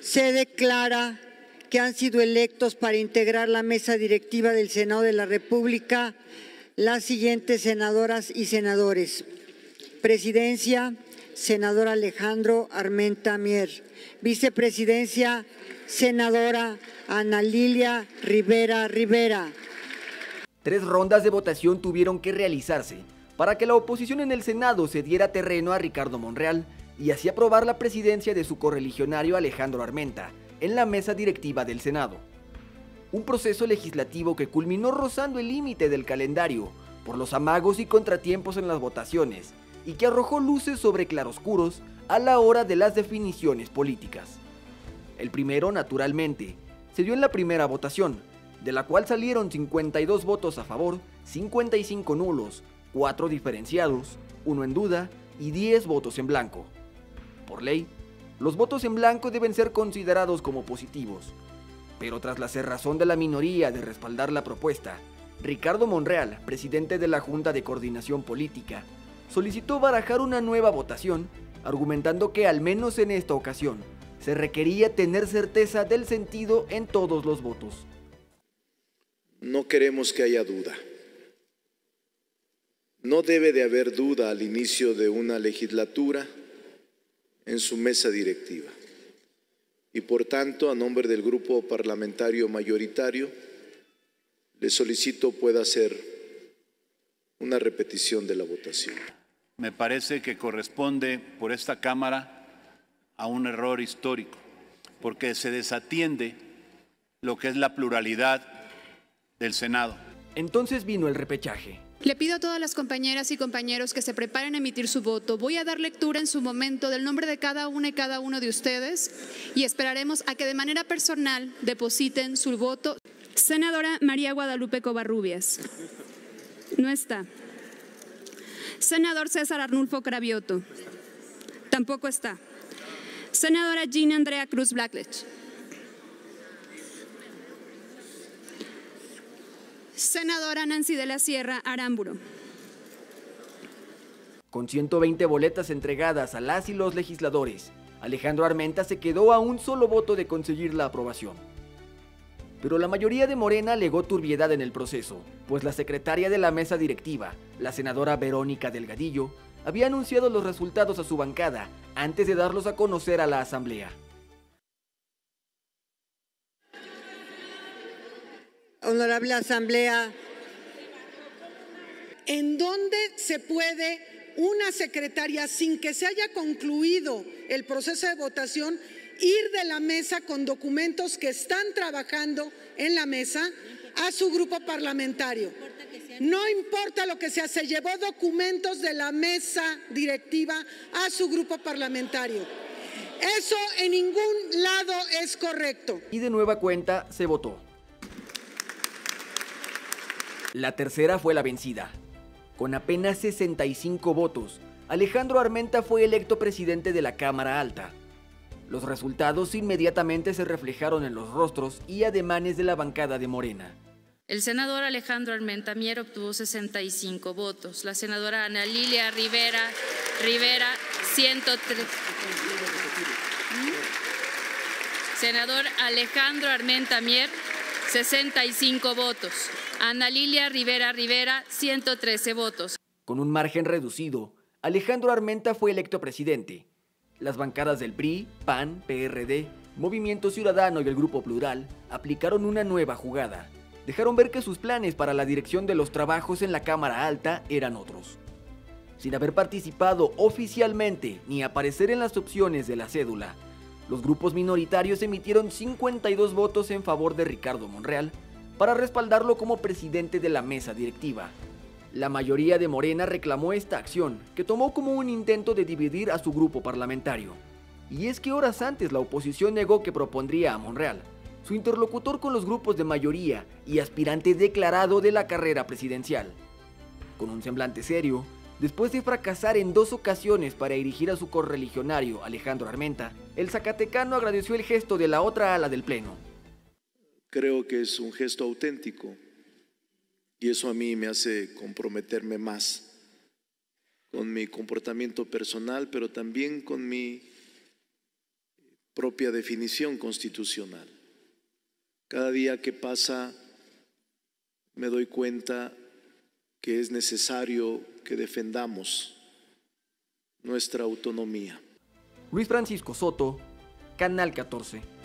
Se declara que han sido electos para integrar la mesa directiva del Senado de la República las siguientes senadoras y senadores. Presidencia, senador Alejandro Armenta Mier. Vicepresidencia, senadora Ana Lilia Rivera Rivera. Tres rondas de votación tuvieron que realizarse para que la oposición en el Senado se diera terreno a Ricardo Monreal y así aprobar la presidencia de su correligionario Alejandro Armenta en la mesa directiva del Senado. Un proceso legislativo que culminó rozando el límite del calendario por los amagos y contratiempos en las votaciones y que arrojó luces sobre claroscuros a la hora de las definiciones políticas. El primero, naturalmente, se dio en la primera votación, de la cual salieron 52 votos a favor, 55 nulos, 4 diferenciados, 1 en duda y 10 votos en blanco. Por ley, los votos en blanco deben ser considerados como positivos, pero tras la cerrazón de la minoría de respaldar la propuesta, Ricardo Monreal, presidente de la Junta de Coordinación Política, solicitó barajar una nueva votación, argumentando que al menos en esta ocasión se requería tener certeza del sentido en todos los votos. No queremos que haya duda. No debe de haber duda al inicio de una legislatura en su mesa directiva. Y por tanto, a nombre del grupo parlamentario mayoritario, le solicito pueda hacer una repetición de la votación. Me parece que corresponde por esta Cámara a un error histórico, porque se desatiende lo que es la pluralidad del Senado. Entonces vino el repechaje. Le pido a todas las compañeras y compañeros que se preparen a emitir su voto. Voy a dar lectura en su momento del nombre de cada una y cada uno de ustedes y esperaremos a que de manera personal depositen su voto. Senadora María Guadalupe Covarrubias. No está. Senador César Arnulfo Cravioto. Tampoco está. Senadora Gina Andrea Cruz Blackledge. Senadora Nancy de la Sierra Aramburo. Con 120 boletas entregadas a las y los legisladores, Alejandro Armenta se quedó a un solo voto de conseguir la aprobación. Pero la mayoría de Morena alegó turbiedad en el proceso, pues la secretaria de la mesa directiva, la senadora Verónica Delgadillo, había anunciado los resultados a su bancada antes de darlos a conocer a la Asamblea. Honorable Asamblea, ¿en dónde se puede una secretaria, sin que se haya concluido el proceso de votación, ir de la mesa con documentos que están trabajando en la mesa a su grupo parlamentario? No importa lo que sea, se llevó documentos de la mesa directiva a su grupo parlamentario. Eso en ningún lado es correcto. Y de nueva cuenta se votó. La tercera fue la vencida. Con apenas 65 votos, Alejandro Armenta fue electo presidente de la Cámara Alta. Los resultados inmediatamente se reflejaron en los rostros y ademanes de la bancada de Morena. El senador Alejandro Armenta Mier obtuvo 65 votos. La senadora Ana Lilia Rivera Rivera 103. Senador Alejandro Armenta Mier 65 votos. Ana Lilia Rivera Rivera 113 votos. Con un margen reducido, Alejandro Armenta fue electo presidente. Las bancadas del PRI, PAN, PRD, Movimiento Ciudadano y el Grupo Plural aplicaron una nueva jugada dejaron ver que sus planes para la dirección de los trabajos en la Cámara Alta eran otros. Sin haber participado oficialmente ni aparecer en las opciones de la cédula, los grupos minoritarios emitieron 52 votos en favor de Ricardo Monreal para respaldarlo como presidente de la mesa directiva. La mayoría de Morena reclamó esta acción, que tomó como un intento de dividir a su grupo parlamentario. Y es que horas antes la oposición negó que propondría a Monreal, su interlocutor con los grupos de mayoría y aspirante declarado de la carrera presidencial. Con un semblante serio, después de fracasar en dos ocasiones para dirigir a su correligionario Alejandro Armenta, el zacatecano agradeció el gesto de la otra ala del Pleno. Creo que es un gesto auténtico y eso a mí me hace comprometerme más con mi comportamiento personal, pero también con mi propia definición constitucional. Cada día que pasa me doy cuenta que es necesario que defendamos nuestra autonomía. Luis Francisco Soto, Canal 14.